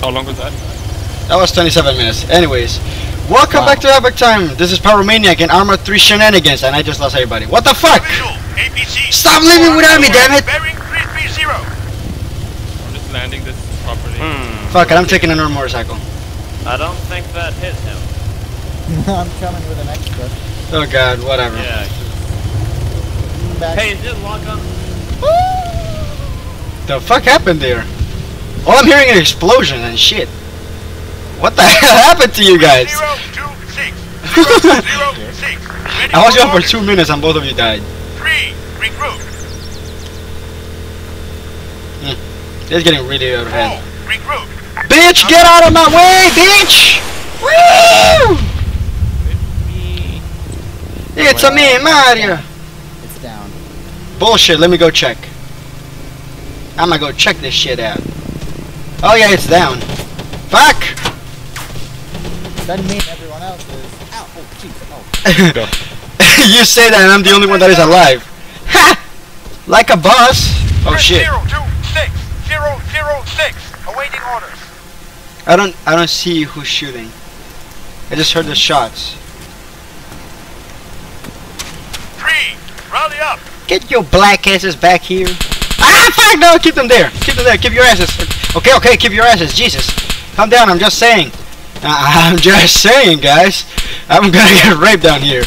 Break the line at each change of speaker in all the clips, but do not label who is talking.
How long was that?
That was 27 minutes. Anyways, welcome
Wow.
back to Epic Time. This is Pyromaniac and Arma 3 Shenanigans, and I just lost everybody. What the fuck?
APC.
Stop leaving without me, damn it!
Bearing 330.
I'm just landing this properly.
Hmm.
Fuck it, I'm taking another motorcycle.
I don't think that hit him.
I'm coming with an extra.
Oh god, whatever.
Yeah.
Back.
Hey, is it lock on?
The fuck happened there? All I'm hearing is explosion and shit. What the hell happened to you guys?
026. 006.
I was
for
on for two minutes and both of you died.
Three. Regroup. Hmm.
It's getting really out of
Four.
hand.
Regroup.
Bitch, get out of my way, bitch! Woo! It's a me, Mario.
It's down.
Bullshit, let me go check. I'm gonna go check this shit out. Oh yeah, it's down. Fuck!
Doesn't mean everyone else is. Ow! Oh, jeez. Oh.
you say that and I'm the only one that is alive. Ha! Like a boss. Oh shit.
026. 006. Awaiting orders.
I don't I don't see who's shooting. I just heard the shots.
Three. Rally up.
Get your black asses back here. Ah fuck no, keep them there. Keep them there. Keep your asses. Okay, okay, keep your asses. Jesus. Calm down, I'm just saying. I'm just saying, guys. I'm gonna get raped down here.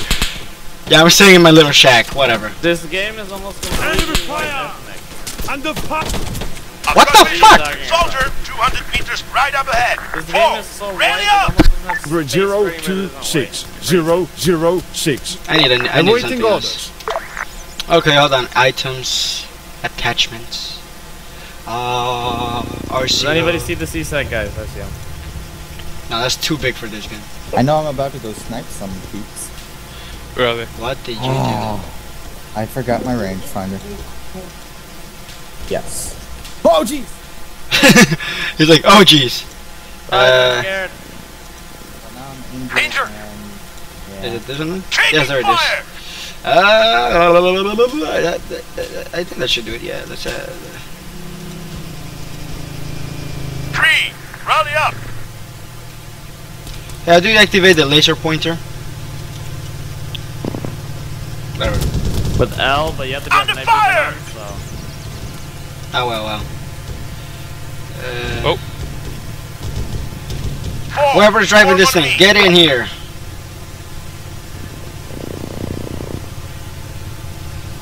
Yeah, I'm staying in my little shack. Whatever.
This game is almost completely ethnic.
What the fuck?
Soldier, 200 meters right up ahead.
This
Four.
game is so
Rally
white,
up.
it almost doesn't have
Grid
space
zero
for even
two
it isn't
six
white.
zero zero six.
I need a, I need
Awaiting
something else.
orders.
Okay, hold on. Items, attachments. Uh, RCO.
Does anybody see the seaside guys? I see them.
No, that's too big for this gun.
I know I'm about to go snipe some peeps.
Really?
What did you
Oh. I forgot my rangefinder. Yes. Oh, jeez!
He's like, oh jeez.
I'm
Uh,
scared.
I'm injured
Danger.
and-
is it this one? Yes, there it is.
fire.
Uh, I think that should do it. Yeah, let's. Uh,
Three. Rally up.
Yeah, do you activate the laser pointer? Whatever.
With L, but you have to be
Under
on
fire!
vision, so.
Oh well, well. Uh,
Oh.
Whoever's driving this thing, get in here.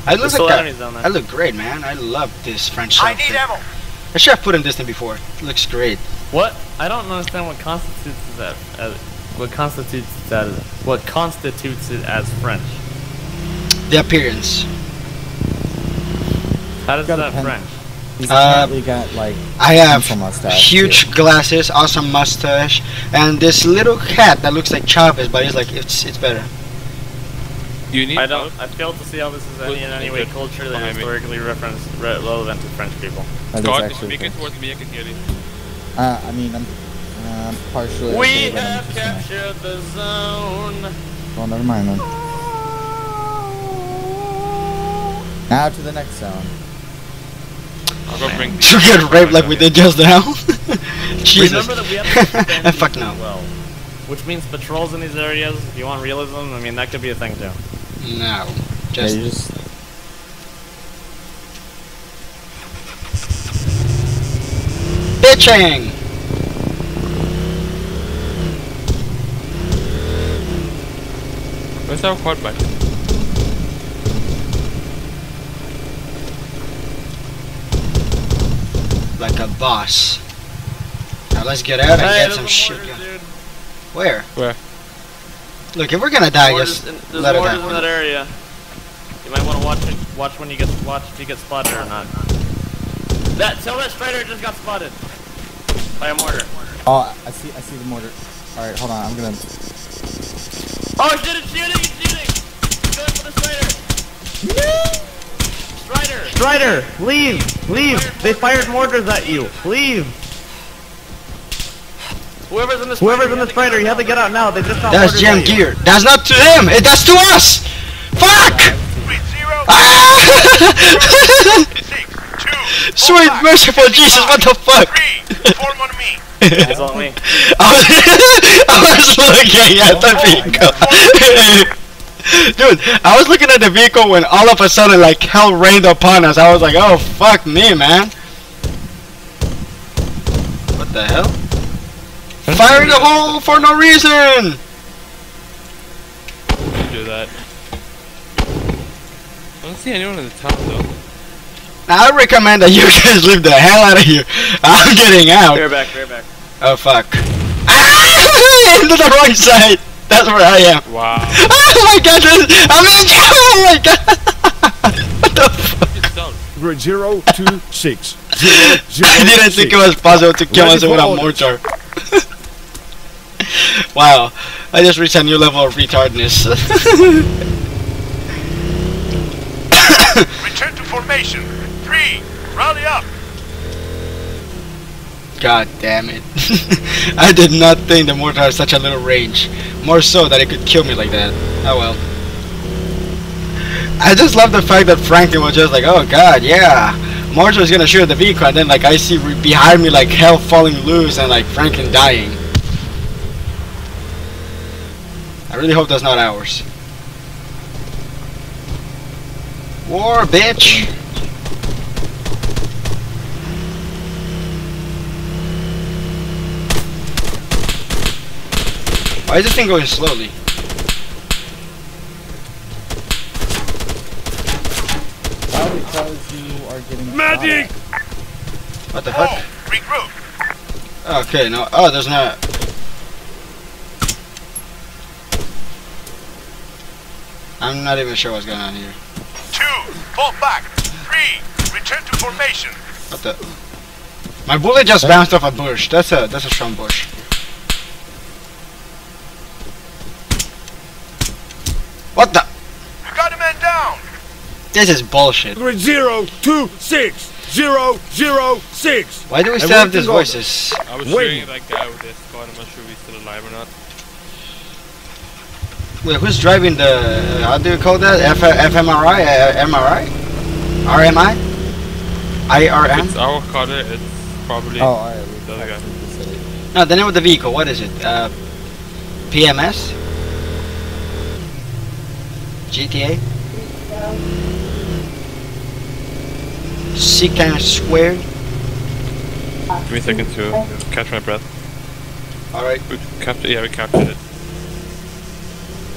I look
There's
like that.
enemies down there.
I look great, man. I love this French
I need ammo.
I should have put in this thing before. It looks great.
What? I don't understand what constitutes that. As, what constitutes that? As, what constitutes it as French?
The appearance.
How does that
pen.
French?
He's
Uh,
got, like,
I have
pencil mustache.
huge glasses, awesome mustache, and this little hat that looks like Chavez, but it's like it's it's better.
You need
I don't. I fail to see how this is any in any way
Good.
culturally and
Behind me.
historically reference relevant to French people.
That is
Scott, if you
actually
make it
French.
towards me, I can hear you.
Uh, I mean, I'm, uh, I'm partially.
We
okay, but I'm
have captured the zone.
Well, never mind then. Now to the next zone.
I'll go bring
To get raped like we did just now. Jesus.
Remember that we have to defend
Fuck no.
well. Which means patrols in these areas, if you want realism, I mean, that could be a thing too.
No.
Yeah,
Just
you just.
bitching.
Where's our quad bike?
Like a boss. Now let's get out and
Hey,
get some shit.
mortar, dude.
Where?
Where?
Look, if we're gonna die, just
in- there's
let it
mortars in that area. You might want to watch it, watch when you get watch if you get spotted or not. That tell that strider just got spotted by a mortar.
Oh, I see. I see the mortar. All right, hold on. I'm gonna.
Oh shit! It's shooting! It's shooting! He's going for the strider. Strider!
Strider, leave, leave. They fired mortars at you. Leave.
Whoever's in the
Whoever's in the Strider, you have to get out now. They just got
That's
mortars
Jam
at you.
Gear. That's not to them. It, that's to us. Fuck! Ah! Sweet merciful Jesus! What the fuck?
Three. Form on me.
It's on me.
I was, I was looking at the oh vehicle. Dude, I was looking at the vehicle when all of a sudden like hell rained upon us. I was like, oh fuck me, man. What the hell? Fire in the hole for no reason!
Don't do that. I don't see anyone in the town though.
I recommend that you guys leave the hell out of here. I'm getting out.
Rear back, rear back.
Oh fuck. Ah! Into the right side! That's where I am.
Wow.
Oh my god, this, I'm in jail. Oh my god! what the fuck?
It's down.
Grid zero two six zero zero
I didn't think it was possible to kill us with a mortar. wow, I just reached a new level of retardness.
Return to formation. Rally up.
God damn it. I did not think the mortar had such a little range. More so that it could kill me like that. Oh well. I just love the fact that Franklin was just like, oh god, yeah. Mortar is gonna shoot at the vehicle and then like I see behind me like hell falling loose and like Franklin dying. I really hope that's not ours. War, bitch! Why is this thing going slowly?
Probably because you are getting
Medic!
What the
Whoa.
fuck?
Oh, regroup.
Okay, no. Oh, there's not. I'm not even sure what's going on here.
Two. Fall back. Three. Return to formation.
What the? My bullet just bounced off a bush. That's a that's a strong bush. What the?
You got a man down.
This is bullshit.
Grid zero two six zero zero six.
Why do we still have these voices?
I was
Wait.
shooting that guy with this gun. I'm not sure if he's still alive or not.
Wait, who's driving the? How do you call that? F FMRI? Uh, MRI? RMI?
If it's our car. it's probably
Oh, alright. We
the other guy.
exited the city.
No, the name of the vehicle. What is it? Uh, PMS? GTA? Secant squared?
Give me a second to catch my breath.
Alright.
We captured. Yeah, we captured it.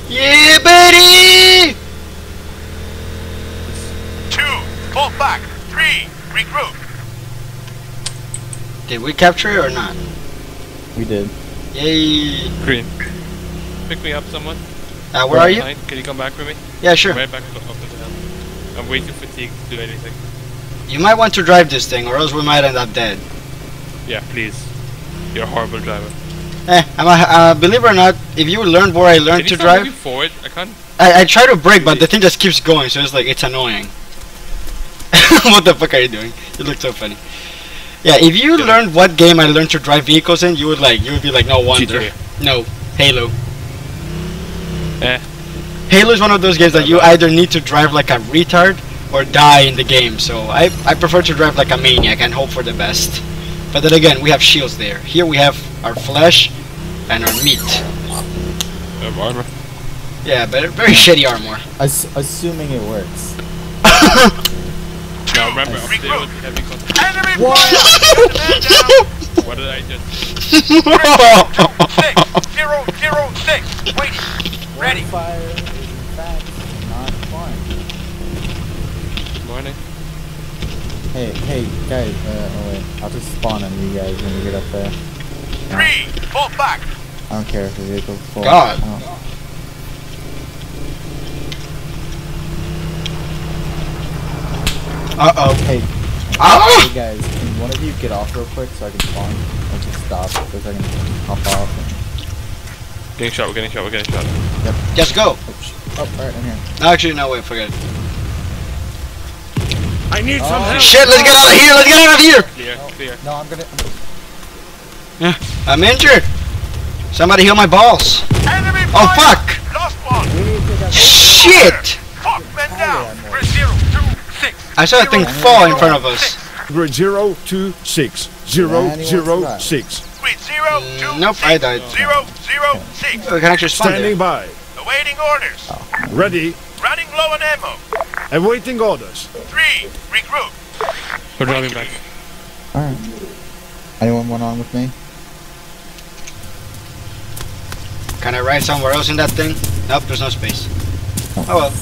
Yeah, buddy!
Two. Fall back. Three. Regroup.
Did we capture it or not?
We did.
Yay!
Green. Pick me up, someone.
Uh, where are you?
Nine, Can you come back with me?
Yeah, sure.
Right back up the hill. I'm way too fatigued to do anything.
You might want to drive this thing, or else we might end up dead.
Yeah, please. You're a horrible driver.
Eh, I'm a, uh, believe it or not, if you learned where I learned
you
to drive,
forward? I can't.
I, I try to brake, but the thing just keeps going, so it's like, it's annoying. what the fuck are you doing? You look so funny. Yeah, if you
Yeah.
learned what game I learned to drive vehicles in, you would like, you would be like, no wonder.
GTA.
No, Halo.
Eh.
Halo is one of those games that you either need to drive like a retard or die in the game. So I, I prefer to drive like a maniac and hope for the best. But then again, we have shields there. Here we have our flesh and our meat.
Um, armor.
Yeah, but very shitty armor.
Ass- assuming it works.
Now remember, up there
Regroup.
with the heavy con-
Enemy fire. A man.
What did I just?
Six. Zero. Zero. Six. Waiting. Ready.
Fire Hey, hey, guys, uh, oh wait, I'll just spawn on you guys when you get up there.
Three. Fall back.
I don't care if the vehicle's full.
God.
I don't-
Uh oh.
Hey,
Ah!
hey guys, can one of you get off real quick so I can spawn? Or just stop so I can hop off?
Getting shot. We're getting shot. We're getting shot. Yep.
Just go.
Oh, sh- oh alright, I'm here.
Actually, no, wait, forget it.
I need some
Oh.
help.
Shit, let's get out of here! Let's get out of here!
Clear. Clear.
No, I'm gonna. I'm,
I'm injured. Somebody heal my balls.
Enemy
Oh
fire.
fuck!
Lost one.
we need to take out.
Shit!
Fuck. Men down.
Yeah,
We're zero.
I saw a thing
Zero,
fall in front of us.
six.
Grid zero two six zero
Man, he wants
zero
to
six.
Grid zero
Mm,
two
nope, I died.
zero, zero, six.
We can actually spawn
Standing
there.
by.
Awaiting orders.
Ready.
Running low on ammo.
Awaiting orders.
Three. Regroup.
We're driving back.
Alright. Anyone want on with me?
Can I ride somewhere else in that thing? Nope, there's no space.
Oh.
Oh well.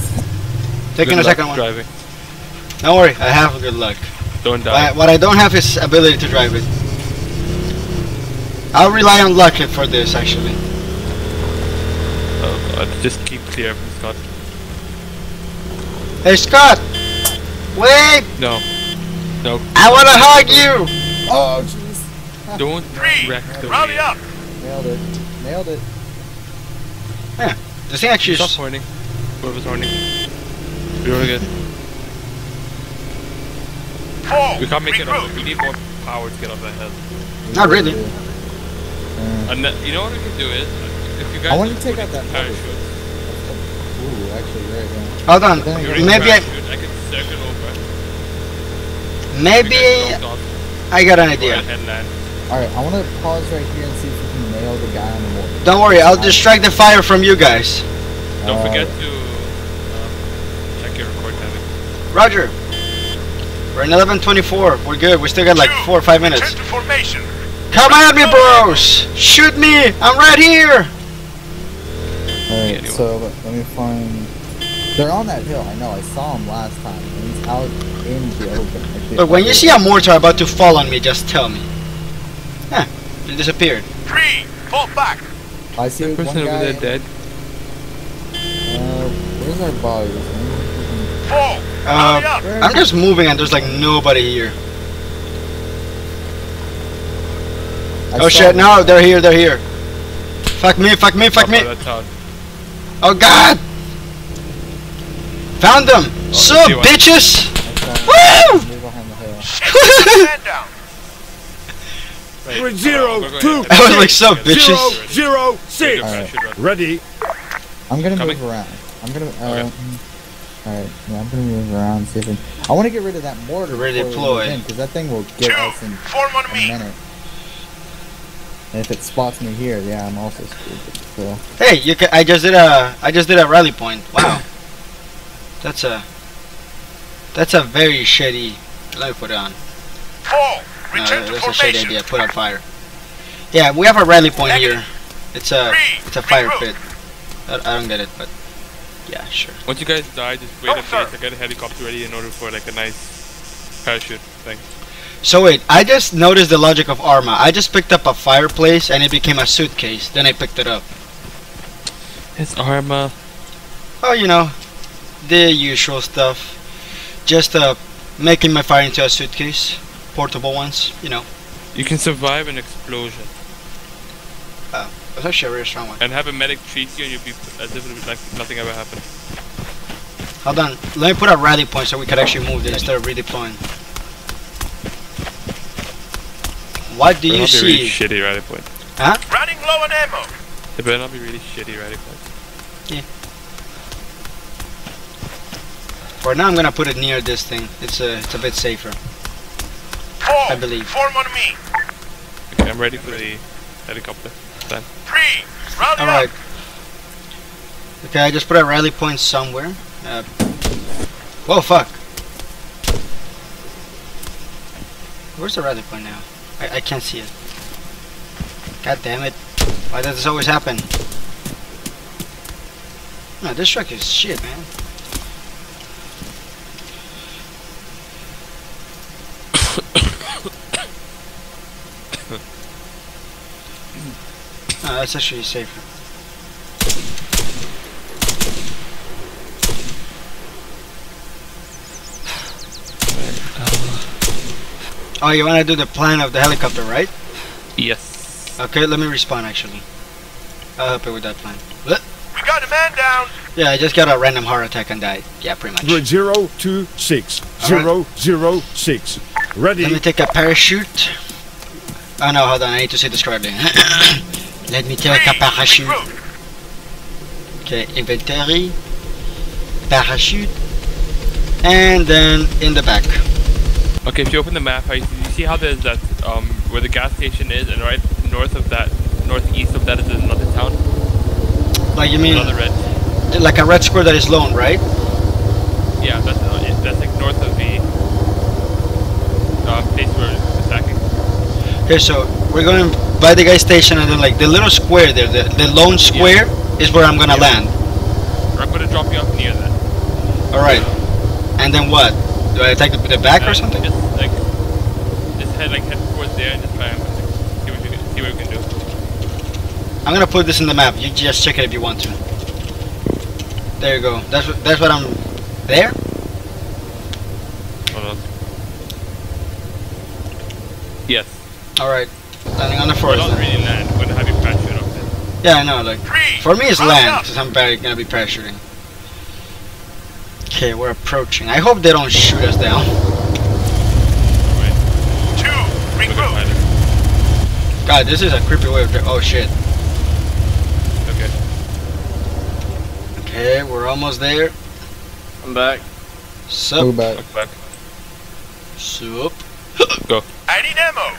Taking
Good
a second one.
Driving.
Don't worry, I have good luck.
Don't
What I,
die.
what I don't have is ability to drive it. I'll rely on luck for this actually.
Oh god. Just keep clear from Scott.
Hey Scott! Wait!
No. No.
I wanna hug you!
Oh, jeez.
Don't
Three.
wreck the
Rally up.
Nailed it. Nailed it.
This thing actually
Stop
is...
horning. Whoever's horning. We're really good.
Four.
We can't make it
Regroup.
up. We need more power to get off that hill.
Not really.
Uh,
And then, you know what we can do is, if you guys
I wanna take out that
in
mortar.
parachutes,
ooh, actually, right, yeah.
Hold on.
But then
if you
again-
raise
Maybe I-
parachute, I can circle over.
Maybe
You guys drop off,
I got an idea.
ahead and land.
Alright, I want to pause right here and see if we can nail the guy on the wall.
Don't worry, I'll distract the fire from you guys.
Don't
Uh,
forget to um, check your record timing.
Roger. We're in 1124. We're good. We still got like four or five minutes.
Return to formation.
Come at me, bros! Shoot me! I'm right here!
Alright,
anyway.
so let, let me find. They're on that hill. I know. I saw him last time. He's out in the open. like the
Look, when you see a mortar about to fall on me, just tell me. Huh, it disappeared.
Three. Fall back.
I see
That
one
person over
guy.
there dead.
Uh, where's our bodies?
Four.
Uh, I'm just moving and there's like nobody here.
I
Oh shit,
one
no, they're here, they're here. Fuck me, fuck me, fuck
Up
me.
By that town.
Oh god! Found them! So,
see one.
bitches!
I
Woo!
him. Way behind the hill.
Man down.
Right.
Grid zero,
Go ahead.
two,
I was like, so, bitches.
Zero, zero six!
Alright.
Parachute run.
Ready.
I'm gonna
Coming.
move around. I'm gonna. Uh,
Okay.
Alright, yeah, I'm gonna move around. See if I, I want to get rid of that mortar
Redeploy.
because that thing will get
Two.
us in
Form on
a
me.
minute. And if it spots me here, yeah, I'm also stupid. So
Hey, you can, I just did a, I just did a rally point. Wow. That's a, that's a very shady, let me put it on.
Four.
No, uh,
Return to
that's a shady idea, put on fire. Yeah, we have a rally point here. It's a,
Three.
it's a fire
Regroup.
pit. I, I don't get it, but yeah, sure.
Once you guys die, just wait
No,
a
sir.
place. I get a helicopter ready in order for like a nice parachute thing.
So wait, I just noticed the logic of Arma. I just picked up a fireplace and it became a suitcase. Then I picked it up.
It's Arma.
Oh, you know, the usual stuff. Just uh, making my fire into a suitcase, portable ones. You know,
You can survive an explosion
that's actually a really strong one.
and have a medic treat you, and you'll be as if like nothing ever happened.
Hold on, let me put a rally point so we can actually move this instead of redeploying. What do
Better
you
not be really
see?
shitty rally point. Huh?
Running low on ammo.
It better not be really shitty rally point. Yeah.
For now, I'm gonna put it near this thing. It's a, it's a bit safer.
Four.
I believe.
Form on me.
Okay, I'm ready for the helicopter.
Three. Rally
All right. Okay, I just put a rally point somewhere. Uh, whoa, fuck. Where's the rally point now? I, I can't see it. God damn it. Why does this always happen? No, this truck is shit, man. No, that's actually safer. Uh, Oh, you wanna do the plan of the helicopter, right?
Yes.
Okay, let me respawn actually. I'll help you with that plan.
up. We got a man down.
Yeah, I just got a random heart attack and died. Yeah, pretty much.
Grid zero, two, six. Zero, zero, six. Ready.
Let me take a parachute. Oh no, hold on, I need to say this correctly. Let me take a parachute. Okay, inventory, parachute, and then in the back.
Okay, if you open the map, you, see how there's that um where the gas station is, and right north of that, northeast of that is another town.
Like you mean
Another red.
like a red square that is lone, right?
Yeah, that's uh, that's like north of the uh, place we're attacking.
Okay, so we're going to by the gas station and then like the little square there, the, the lone square is where I'm gonna land.
I'm gonna drop you off near that.
Alright. And then what? Do I take the, the back or
uh,
something?
Just like, just head like head towards there and just try and see what you can, see what we can do.
I'm gonna put this in the map. You just check it if you want to. There you go. That's what that's what I'm there?
Hold on. Yes.
Alright. Landing on the
We're
forest.
not
then.
really land. We're gonna have you parachute off there.
Yeah, I know, like
Three.
for me it's land,
up.
since I'm barely gonna be parachuting. Okay, we're approaching. I hope they don't shoot us down.
Alright.
Two.
We're
Regroup.
God, this is a creepy way of oh shit.
Okay.
Okay, we're almost there.
I'm back.
Sup,
Move back.
Look back.
sup.
I need ammo.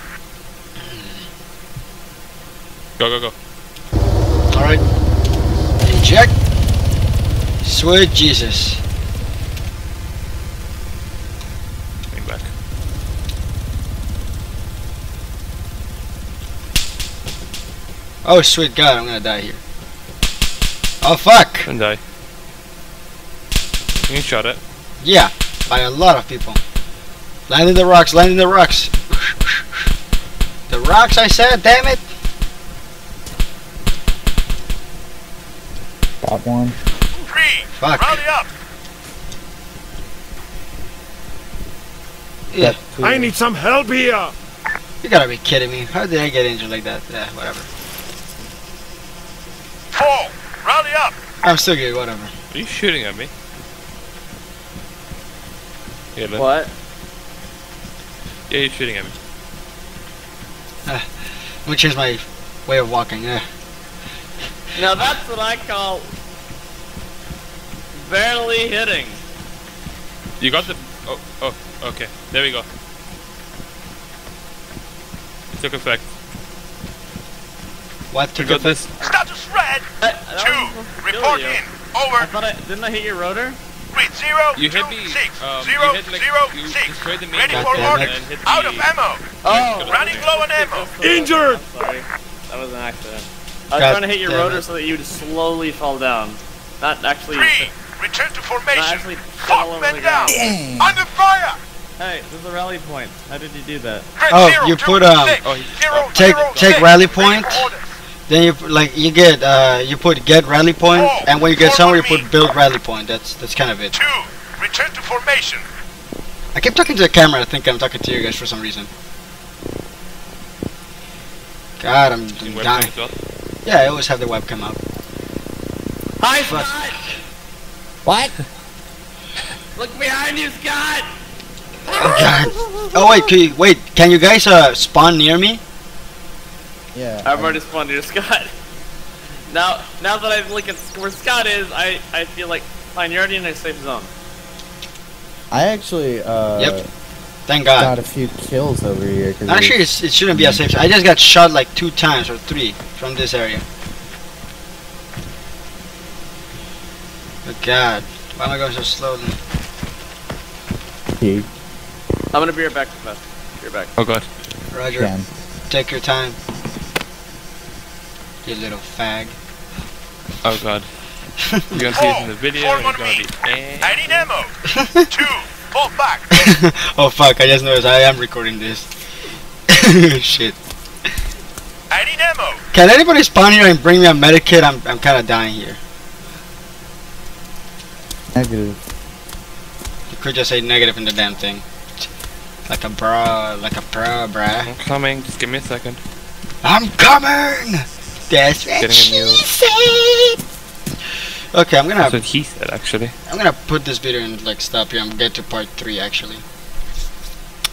Hmm.
Go, go, go.
Alright. Eject. Sweet Jesus.
Coming back.
Oh sweet God, I'm gonna die here. Oh fuck!
And die. You shot it.
Yeah, by a lot of people. Landing the rocks, landing the rocks. The rocks, I said, damn it!
Got one.
Three.
Fuck.
Rally up.
Yeah,
I need some help here.
you gotta be kidding me. How did I get injured like that? Yeah, whatever.
Four. Rally up.
I'm still good, whatever.
Are you shooting at me? Yeah, look.
What?
Yeah, you're shooting at me.
Uh, I'm gonna change my way of walking. Yeah.
Now that's what I call barely hitting.
You got the. Oh, oh, okay. There we go. It took effect.
What
You
took effect?
this.
Status red.
I, that was
Two.
supposed to kill
Report
you.
in.
I
Over.
thought I didn't I hit your rotor?
Read zero.
You hit
two,
the.
six.
Um,
Zero,
you hit like.
zero,
you
six.
the main
Ready for
damn
orders.
it.
and hit the.
Out of ammo.
Oh,
Running low on ammo.
Injured.
I'm sorry. That was an accident. I was
God
trying to hit your rotor
it.
so that you would slowly fall down. Not actually.
Three. Return to
Not
formation.
actually fall
Fuck
over
men down.
ground.
Under fire.
Hey, this is a rally point. How did you do that?
Grid
Oh,
zero,
you put, um,
six.
Oh, he-
Zero,
Take-
zero,
take
six.
rally point.
For orders.
Then you like you get uh you put get rally point,
Oh,
and when you get somewhere you put build rally point. That's that's kind of it.
Two. Return to formation.
I keep talking to the camera. I think I'm talking to you guys for some reason. God, I'm, I'm dying. Yeah, I always have the webcam up.
Hi,
Fuck.
Scott!
What?
Look behind you, Scott!
Oh God. Oh wait, can you, wait. Can you guys uh spawn near me?
Yeah.
I've already spawned near Scott. Now, now that I've looked at where Scott is, I, I feel like, fine, you're already in a safe zone.
I actually uh
Yep. Thank God.
got a few kills over here. Cause
Actually,
it
it's, it shouldn't be a safe. zone. I just got shot like two times or three from this area. Oh God. Why am I going so slowly?
was.
I'm gonna be right back, Beth. Be right back.
Oh god.
Roger.
Can.
Take your time. You little fag.
Oh god. You're gonna see this in the video
Form
and
on
it's gonna be.
I need ammo. Two. Fall back.
oh fuck! I just noticed I am recording this. Shit.
I need ammo.
Can anybody spawn here and bring me a medikit? I'm I'm kind of dying here.
Negative.
You could just say negative in the damn thing. Like a bra, like a bra, bruh.
I'm coming. Just give me a second.
I'm coming. That's what
Getting
she said. Okay, I'm gonna
That's what he said actually.
I'm gonna put this video and like stop here and get to part three actually.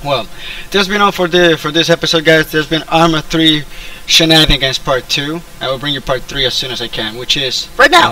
Well, that's been all for the for this episode, guys. There's been Arma 3 Shenanigans Part 2. I will bring you Part 3 as soon as I can, which is right now.